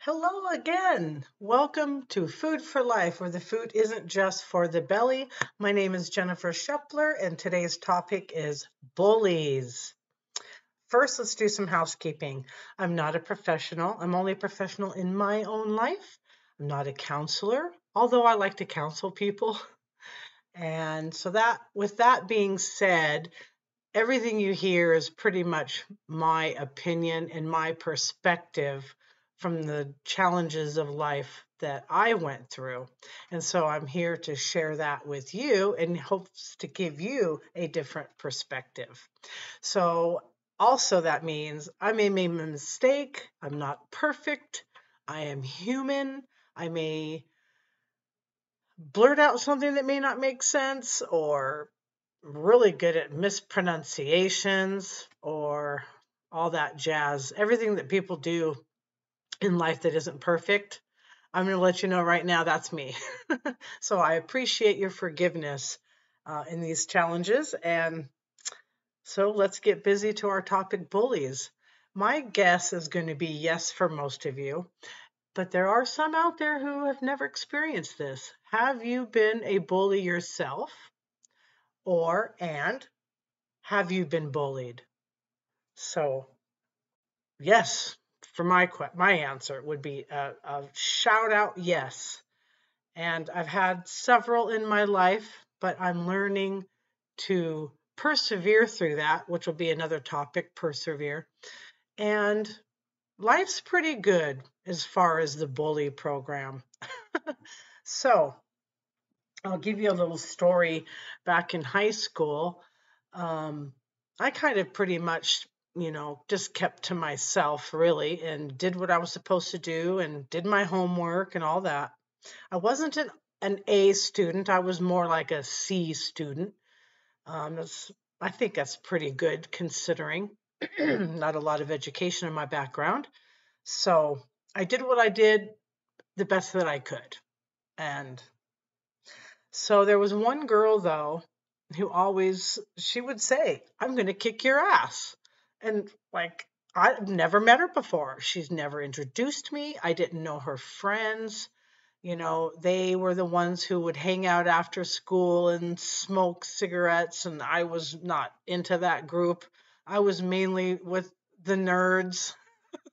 Hello again. Welcome to Food for Life, where the food isn't just for the belly. My name is Jennifer Shepler, and today's topic is bullies. First, let's do some housekeeping. I'm not a professional. I'm only a professional in my own life. I'm not a counselor, although I like to counsel people. And so that with that being said, everything you hear is pretty much my opinion and my perspective from the challenges of life that I went through. And so I'm here to share that with you in hopes to give you a different perspective. So, also, that means I may make a mistake. I'm not perfect. I am human. I may blurt out something that may not make sense or really good at mispronunciations or all that jazz. Everything that people do in life that isn't perfect, I'm going to let you know right now that's me. so I appreciate your forgiveness uh, in these challenges. And so let's get busy to our topic bullies. My guess is going to be yes for most of you, but there are some out there who have never experienced this. Have you been a bully yourself? Or, and have you been bullied? So, yes, for my my answer would be a, a shout out yes. And I've had several in my life, but I'm learning to persevere through that, which will be another topic, persevere. And life's pretty good as far as the bully program. so, I'll give you a little story back in high school. Um, I kind of pretty much you know, just kept to myself really and did what I was supposed to do and did my homework and all that. I wasn't an, an A student, I was more like a C student. Um, I think that's pretty good considering not a lot of education in my background. So I did what I did the best that I could. And so there was one girl, though, who always, she would say, I'm going to kick your ass. And like, I've never met her before. She's never introduced me. I didn't know her friends. You know, they were the ones who would hang out after school and smoke cigarettes, and I was not into that group. I was mainly with the nerds,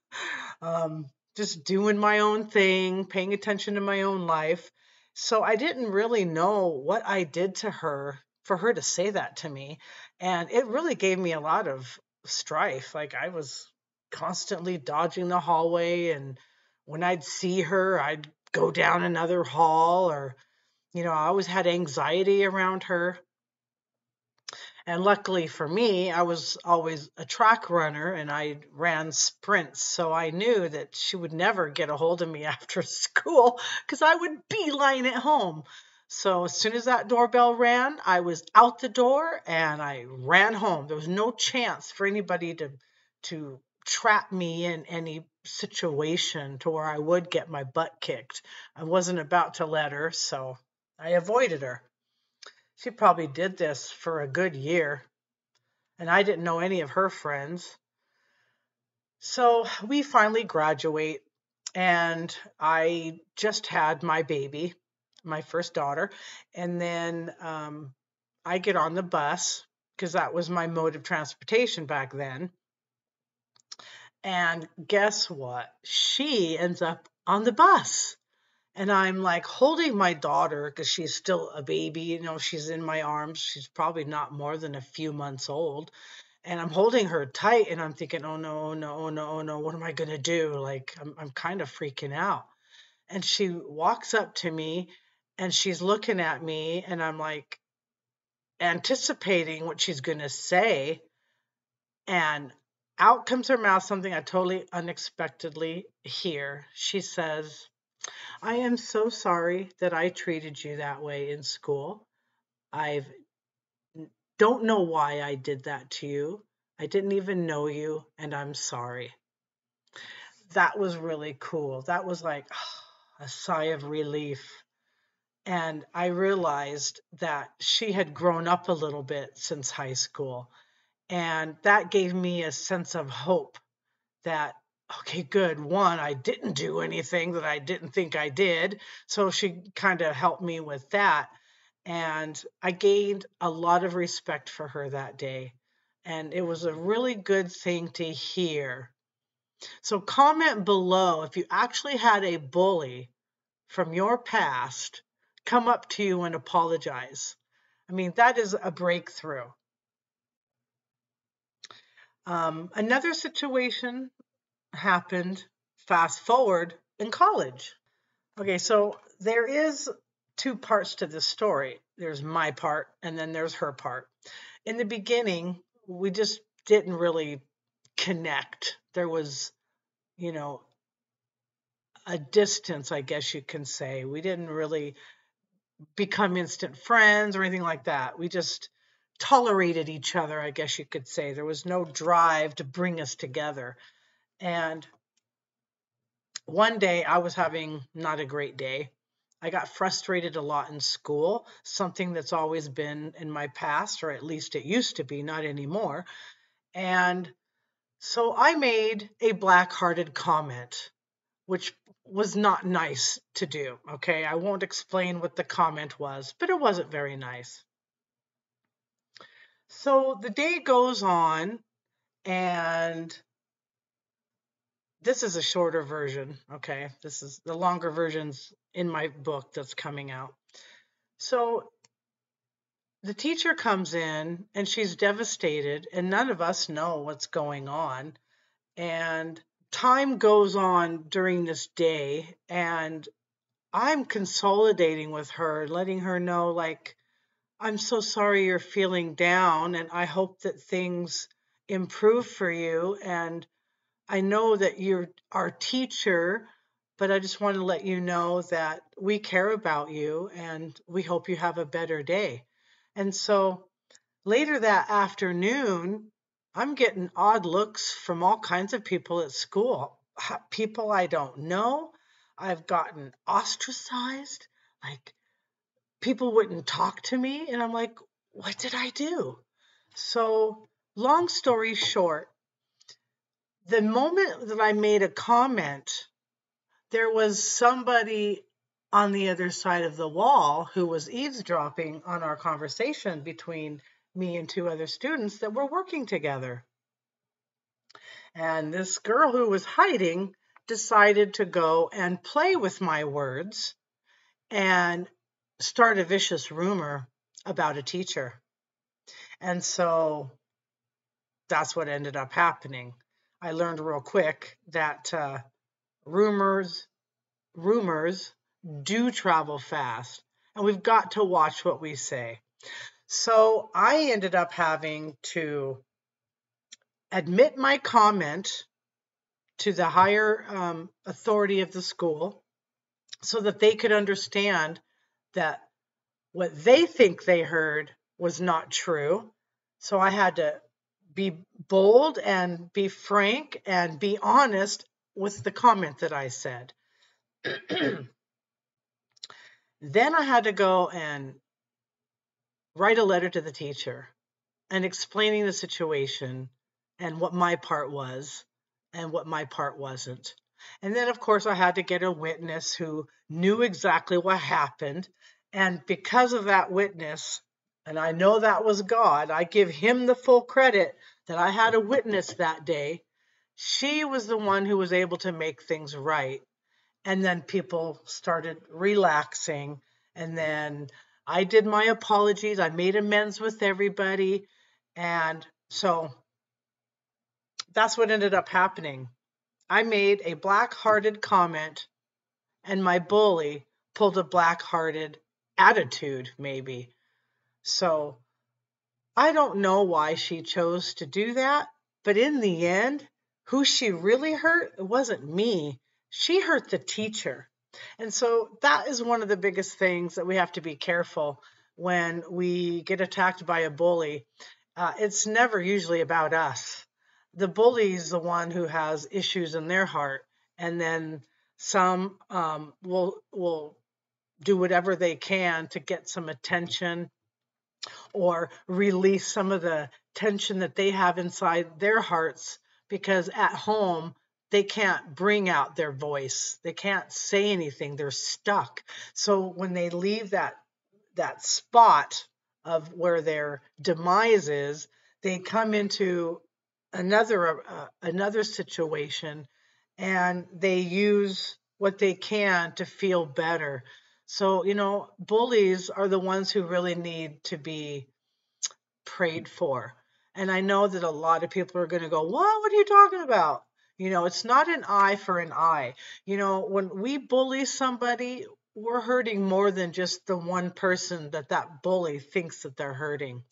um, just doing my own thing, paying attention to my own life. So I didn't really know what I did to her for her to say that to me. And it really gave me a lot of strife. Like I was constantly dodging the hallway, and when I'd see her, I'd go down another hall, or, you know, I always had anxiety around her. And luckily for me, I was always a track runner and I ran sprints. So I knew that she would never get a hold of me after school because I would beeline at home. So as soon as that doorbell rang, I was out the door and I ran home. There was no chance for anybody to to trap me in any situation to where I would get my butt kicked. I wasn't about to let her, so I avoided her. She probably did this for a good year, and I didn't know any of her friends. So we finally graduate, and I just had my baby my first daughter, and then um, I get on the bus because that was my mode of transportation back then. And guess what? She ends up on the bus. And I'm like holding my daughter because she's still a baby. You know, she's in my arms. She's probably not more than a few months old. And I'm holding her tight and I'm thinking, oh no, oh no, oh no, oh no, what am I going to do? Like, I'm, I'm kind of freaking out. And she walks up to me and she's looking at me and I'm like anticipating what she's going to say and out comes her mouth something I totally unexpectedly hear. She says, I am so sorry that I treated you that way in school. I don't know why I did that to you. I didn't even know you, and I'm sorry. That was really cool. That was like a sigh of relief and I realized that she had grown up a little bit since high school. And that gave me a sense of hope that okay, good. One, I didn't do anything that I didn't think I did. So she kind of helped me with that. And I gained a lot of respect for her that day. And it was a really good thing to hear. So comment below if you actually had a bully from your past come up to you and apologize. I mean, that is a breakthrough. Um, another situation happened fast forward in college. Okay, so there is two parts to this story. There's my part and then there's her part. In the beginning, we just didn't really connect. There was, you know, a distance, I guess you can say. We didn't really become instant friends or anything like that. We just tolerated each other, I guess you could say. There was no drive to bring us together. And one day I was having not a great day. I got frustrated a lot in school, something that's always been in my past, or at least it used to be, not anymore. And so I made a black hearted comment, which was not nice to do. Okay, I won't explain what the comment was, but it wasn't very nice. So the day goes on, and this is a shorter version. Okay, this is the longer versions in my book that's coming out. So the teacher comes in and she's devastated, and none of us know what's going on. And time goes on during this day, and I'm consolidating with her, letting her know, like, I'm so sorry you're feeling down, and I hope that things improve for you. And I know that you're our teacher, but I just want to let you know that we care about you and we hope you have a better day. And so later that afternoon, I'm getting odd looks from all kinds of people at school, people I don't know. I've gotten ostracized. Like, people wouldn't talk to me. And I'm like, what did I do? So, long story short, the moment that I made a comment, there was somebody on the other side of the wall who was eavesdropping on our conversation between me and two other students that were working together. And this girl who was hiding decided to go and play with my words and start a vicious rumor about a teacher. And so that's what ended up happening. I learned real quick that uh, rumors rumors do travel fast, and we've got to watch what we say. So I ended up having to admit my comment to the higher um, authority of the school so that they could understand that what they think they heard was not true. So I had to be bold and be frank and be honest with the comment that I said. then I had to go and write a letter to the teacher and explaining the situation and what my part was and what my part wasn't. And then, of course, I had to get a witness who knew exactly what happened. And because of that witness, and I know that was God, I give him the full credit that I had a witness that day. She was the one who was able to make things right. And then people started relaxing. And then I did my apologies. I made amends with everybody. And so that's what ended up happening. I made a black hearted comment, and my bully pulled a black hearted attitude, maybe. So I don't know why she chose to do that, but in the end, who she really hurt it wasn't me. She hurt the teacher. And so that is one of the biggest things that we have to be careful when we get attacked by a bully. Uh, it's never usually about us. The bully is the one who has issues in their heart, and then some um, will will do whatever they can to get some attention or release some of the tension that they have inside their hearts because at home they can't bring out their voice. They can't say anything. They're stuck. So when they leave that that spot of where their demise is, they come into another uh, another situation and they use what they can to feel better. So, you know, bullies are the ones who really need to be prayed for. And I know that a lot of people are going to go, What? What are you talking about? You know, it's not an eye for an eye. You know, when we bully somebody, we're hurting more than just the one person that that bully thinks that they're hurting.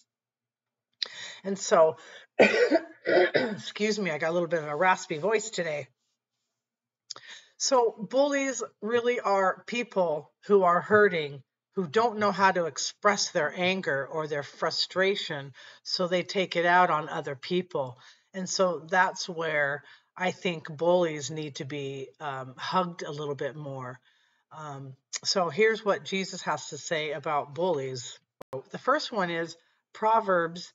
And so, excuse me, I got a little bit of a raspy voice today. So, bullies really are people who are hurting, who don't know how to express their anger or their frustration, so they take it out on other people. And so that's where I think bullies need to be um, hugged a little bit more. Um, so here's what Jesus has to say about bullies. The first one is Proverbs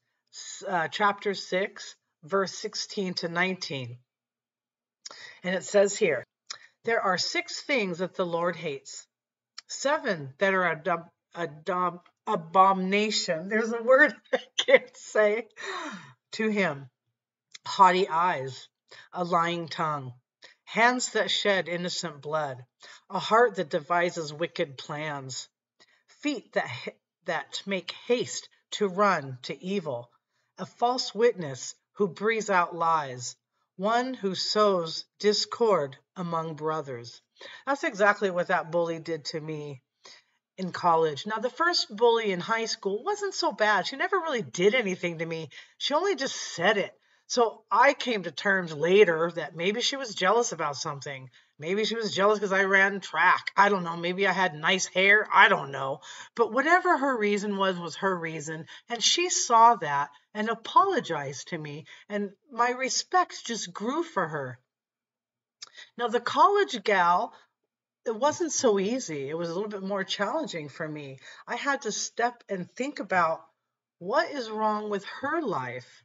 uh, chapter 6, verse 16 to 19. And it says here, there are six things that the Lord hates, seven that are a ab- abomination. There's a word I can't say to him haughty eyes, a lying tongue, hands that shed innocent blood, a heart that devises wicked plans, feet that, that make haste to run to evil, a false witness who breathes out lies, one who sows discord among brothers. That's exactly what that bully did to me in college. Now, the first bully in high school wasn't so bad. She never really did anything to me. She only just said it. So I came to terms later that maybe she was jealous about something. Maybe she was jealous because I ran track. I don't know. Maybe I had nice hair. I don't know. But whatever her reason was, was her reason. And she saw that and apologized to me. And my respect just grew for her. Now, the college gal, it wasn't so easy. It was a little bit more challenging for me. I had to step and think about what is wrong with her life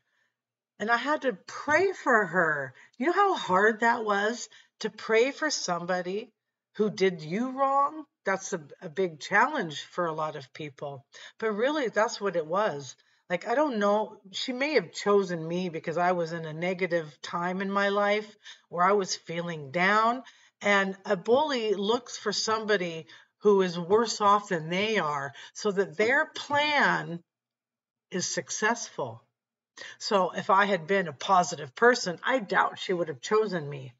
and I had to pray for her. You know how hard that was to pray for somebody who did you wrong? That's a, a big challenge for a lot of people. But really, that's what it was. Like, I don't know, she may have chosen me because I was in a negative time in my life where I was feeling down. And a bully looks for somebody who is worse off than they are so that their plan is successful. So if I had been a positive person, I doubt she would have chosen me.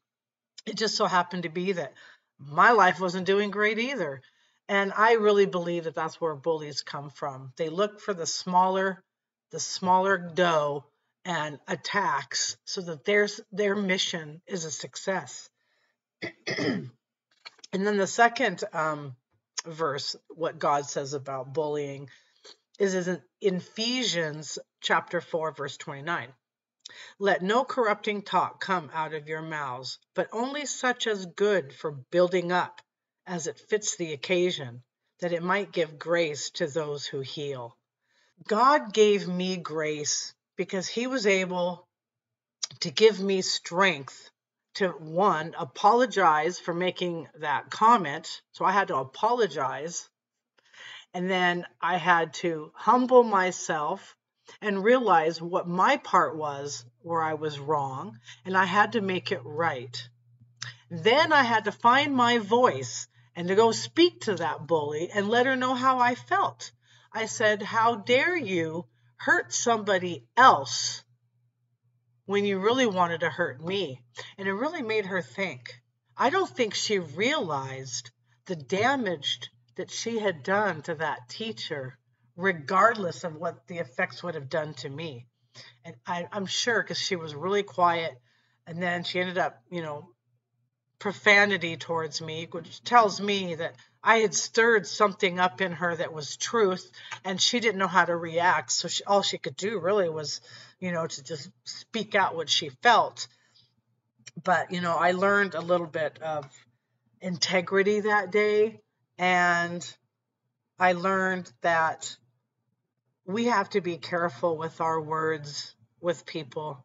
It just so happened to be that my life wasn't doing great either. And I really believe that that's where bullies come from. They look for the smaller, the smaller dough and attacks so that their their mission is a success. and then the second um, verse, what God says about bullying, is in Ephesians chapter 4 verse 29. Let no corrupting talk come out of your mouths, but only such as good for building up, as it fits the occasion, that it might give grace to those who heal. God gave me grace because he was able to give me strength to one apologize for making that comment. So I had to apologize and then I had to humble myself and realize what my part was where I was wrong, and I had to make it right. Then I had to find my voice and to go speak to that bully and let her know how I felt. I said, How dare you hurt somebody else when you really wanted to hurt me? And it really made her think. I don't think she realized the damage that she had done to that teacher, regardless of what the effects would have done to me. And I, I'm sure because she was really quiet, and then she ended up, you know, profanity towards me, which tells me that I had stirred something up in her that was truth, and she didn't know how to react. So she, all she could do really was, you know, to just speak out what she felt. But you know, I learned a little bit of integrity that day and I learned that we have to be careful with our words with people.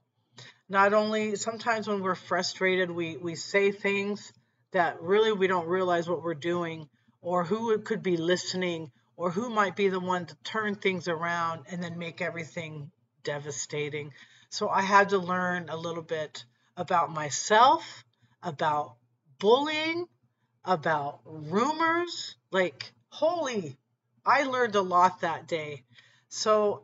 not only sometimes when we're frustrated, we, we say things that really we don't realize what we're doing or who could be listening or who might be the one to turn things around and then make everything devastating. So I had to learn a little bit about myself, about bullying, about rumors. Like, holy, I learned a lot that day. So,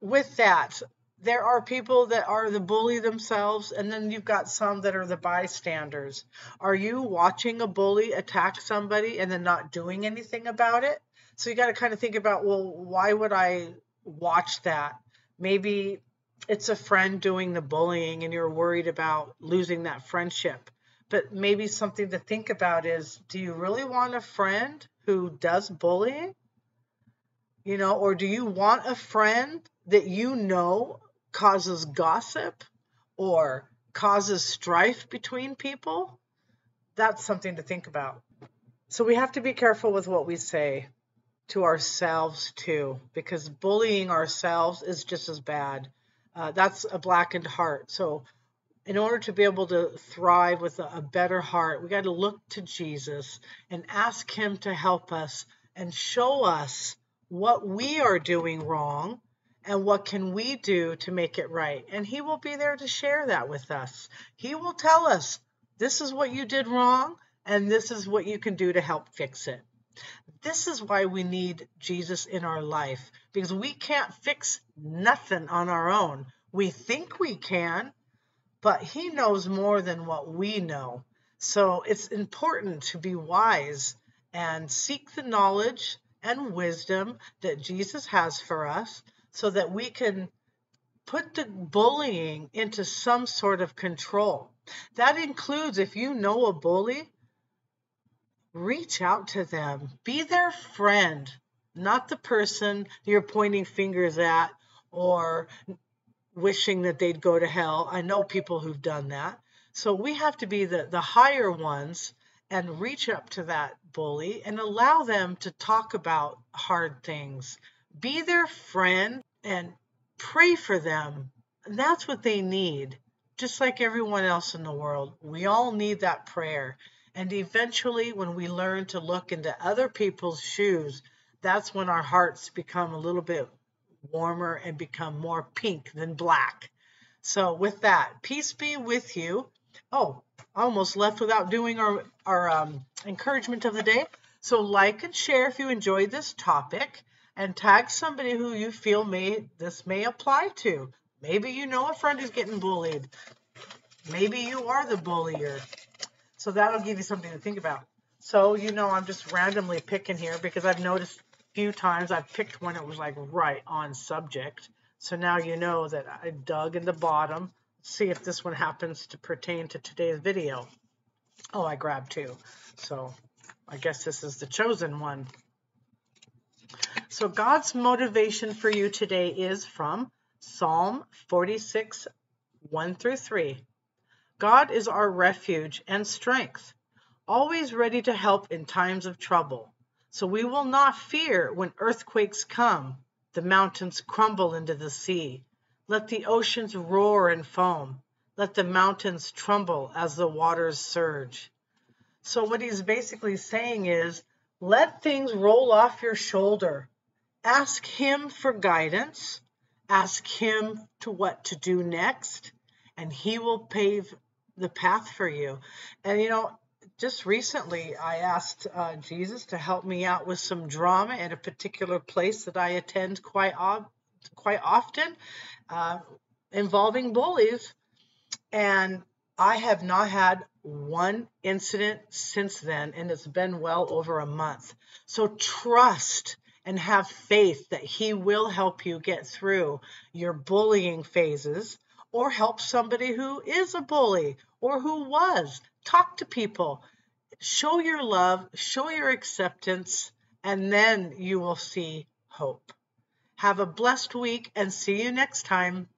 with that, there are people that are the bully themselves, and then you've got some that are the bystanders. Are you watching a bully attack somebody and then not doing anything about it? So you got to kind of think about, well, why would I watch that? Maybe it's a friend doing the bullying and you're worried about losing that friendship. But maybe something to think about is do you really want a friend who does bullying? You know, or do you want a friend that you know causes gossip or causes strife between people, that's something to think about. So we have to be careful with what we say to ourselves too, because bullying ourselves is just as bad. Uh, that's a blackened heart. So, in order to be able to thrive with a, better heart, we got to look to Jesus and ask Him to help us and show us what we are doing wrong and what can we do to make it right? And He will be there to share that with us. He will tell us, this is what you did wrong, and this is what you can do to help fix it. This is why we need Jesus in our life because we can't fix nothing on our own. We think we can, but He knows more than what we know. So it's important to be wise and seek the knowledge and wisdom that Jesus has for us so that we can put the bullying into some sort of control. That includes if you know a bully, reach out to them, be their friend, not the person you're pointing fingers at or wishing that they'd go to hell. I know people who've done that. So we have to be the, the higher ones and reach up to that bully and allow them to talk about hard things be their friend and pray for them. And that's what they need, just like everyone else in the world. We all need that prayer. And eventually, when we learn to look into other people's shoes, that's when our hearts become a little bit warmer and become more pink than black. So, with that, peace be with you. Oh, almost left without doing our, our um, encouragement of the day. So, like and share if you enjoyed this topic and tag somebody who you feel may this may apply to. Maybe you know a friend who's getting bullied. Maybe you are the bullier. So that'll give you something to think about. So, you know, I'm just randomly picking here because I've noticed few times I've picked one that was like right on subject. So now you know that I dug in the bottom. See if this one happens to pertain to today's video. Oh, I grabbed two. So I guess this is the chosen one. So God's motivation for you today is from Psalm 46, 1 through 3. God is our refuge and strength, always ready to help in times of trouble. So we will not fear when earthquakes come, the mountains crumble into the sea. Let the oceans roar and foam. Let the mountains tremble as the waters surge. So what he's basically saying is, let things roll off your shoulder ask him for guidance, ask him to what to do next, and he will pave the path for you. And you know, just recently I asked uh, Jesus to help me out with some drama at a particular place that I attend quite quite often, uh, involving bullies, and I have not had one incident since then, and it's been well over a month. So trust and have faith that He will help you get through your bullying phases or help somebody who is a bully or who was. Talk to people, show your love, show your acceptance, and then you will see hope. Have a blessed week and see you next time.